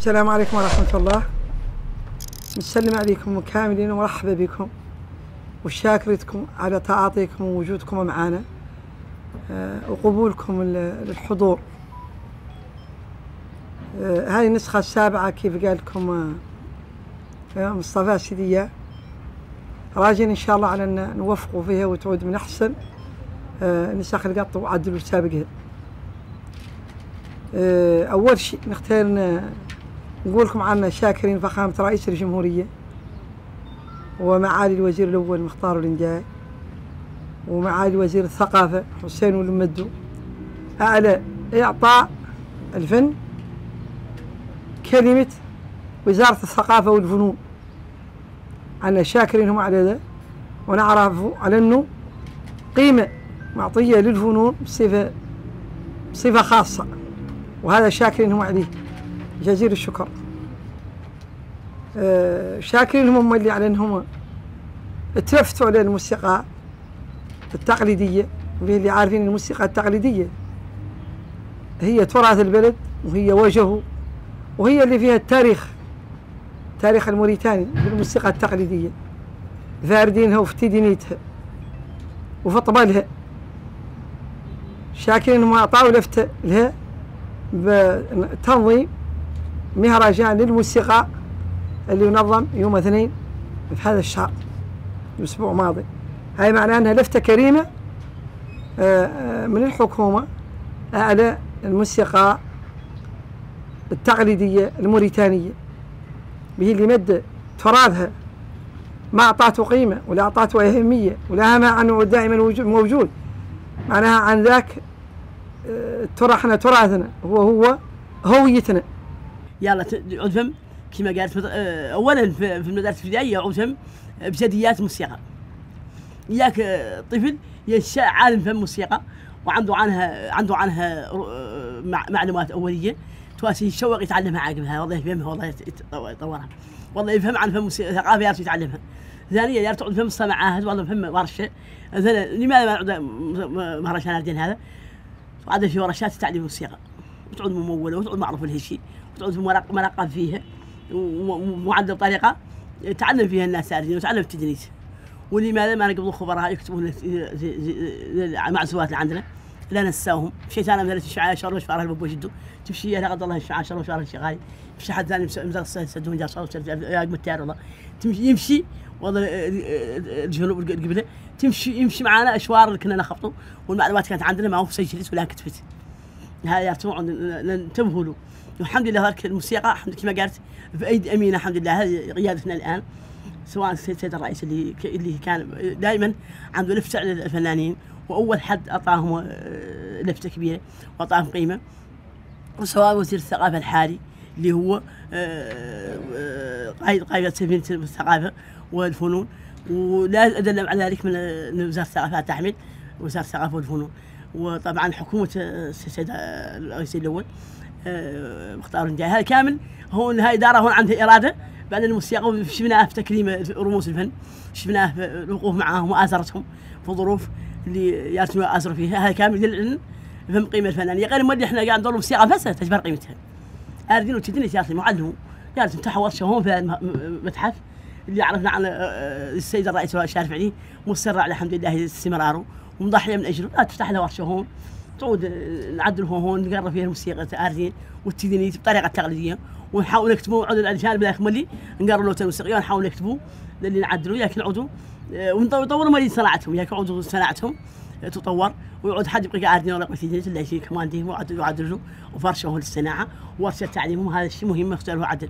السلام عليكم ورحمة الله. نسلم عليكم كاملين ومرحبا بكم. وشاكرتكم على تعاطيكم ووجودكم معنا. آه، وقبولكم لل- للحضور. آه، هذه النسخة السابعة كيف قال لكم آه، مصطفى سيدية. راجين إن شاء الله على أن نوفقوا فيها وتعود من أحسن. نسخ القط وعدلوا آه، أول شيء نختار نقول لكم عنا شاكرين فخامة رئيس الجمهورية ومعالي الوزير الأول مختار الإنجاي ومعالي وزير الثقافة حسين المدو على إعطاء الفن كلمة وزارة الثقافة والفنون. أنا شاكرين هم على ذا ونعرف على أنه قيمة معطية للفنون بصفة بصفة خاصة. وهذا شاكرين هم عليه. جزيل الشكر آه، شاكرين هم اللي على انهم تلفتوا على الموسيقى التقليدية اللي عارفين الموسيقى التقليدية. هي تراث البلد وهي وجهه وهي اللي فيها التاريخ تاريخ الموريتاني بالموسيقى التقليدية. فاردينها وفي تدينيتها وفي طبلها شاكرين هم أعطاوا لفتة لها بتنظيم مهرجان للموسيقى اللي ينظم يوم اثنين في هذا الشهر الأسبوع الماضي. هاي معناه أنها لفتة كريمة آه، آه، من الحكومة على الموسيقى التقليدية الموريتانية. به اللي مد تراثها ما أعطاته قيمة ولا أعطاته أهمية ولا مع أنه دائما وجو- موجود. معناها عن ذاك آه، ترى إحنا تراثنا هو هو هويتنا. يلا فم كما قالت آه، اولا في المدارس الابتدائية عود فم ابجديات موسيقى. ياك آه، طفل ينشأ عالم فن موسيقى وعنده عنها عنده عنها آه، مع- معلومات أولية. تواسي يتشوق يتعلمها عقبها والله يفهمها والله يطورها والله يفهم عن فن ثقافة يعرف يتعلمها. ثانيا يعرف فهم الصناعات والله فهم ورشة. ثانيا لماذا ما نعود مهرجان هذا؟ وعاد في ورشات تعليم الموسيقى وتعود ممولة وتعود معروف الهشي وتعود في مراق- مراقب فيها ومعدل طريقة تعلم فيها الناس ساردين وتعلم التدريس. ولماذا ما نقبضوا خبراء يكتبون المعزوات اللي عندنا؟ لا ننساهم. شيء ثاني مثلا على شهر وشفار الباب وجده تمشي يا قدر الله على شهر وشفار الشغالي يمشي حد ثاني مدرس سدون جار صوت يا التيار والله. تمشي يمشي. والله الجنوب القبله تمشي يمشي معانا أشوار اللي كنا نخبطه. والمعلومات كانت عندنا ما هو سجلت ولا كتبت. هذا يرتفعون له. والحمد لله هذيك الموسيقى الحمد كما قالت بايدي أمينة الحمد لله. هذه قيادتنا الآن سواء السيد الرئيس اللي اللي كان دائما عنده لفته على الفنانين وأول حد أعطاهم آه، لفتة كبيرة وأعطاهم قيمة وسواء وزير الثقافة الحالي اللي هو آه، آه، قائد قائد سفينة الثقافة والفنون. ولا ادل على ذلك من وزارة الثقافة تحمل وزارة الثقافة والفنون. وطبعا حكومة السيد الرئيس الأول. مختار الجاي هذا كامل. هو هاي إدارة هون عندها إرادة بعد الموسيقى شفناها في تكريم رموز الفن شفناه في الوقوف معاهم وآثرتهم في ظروف اللي يارتم يآثروا فيها. هذا كامل يدل فهم قيمة الفنانيه غير مودي إحنا قاعد ندور موسيقى فسه تجبر قيمتها. اردين وتدني سياسي معلم. جالس تفتحوا ورشه هون في المتحف. اللي عرفنا عن آه، آه، السيد الرئيس الشارف عليه مصر على الحمد لله استمراره ومضحيه من أجله. لا تفتح له ورشه هون. تعود نعدل هون نقرب فيها الموسيقى اردين والتدنيت بطريقة تقليدية. ونحاول نكتبوا عدد الجانب ذاك ملي نقرب له الموسيقيه ونحاول نكتبوا اللي نعدلوا ياك نعودوا آه، ونطوروا مالي صناعتهم ياك يعودوا صناعتهم آه، تطور. ويعود حد يبقى قاعدين ولا الا شيء كمان دي وعدلوا وعدلوا وفرشوا للصناعة ورشه تعليمهم هذا الشيء مهم يختاروا عدل.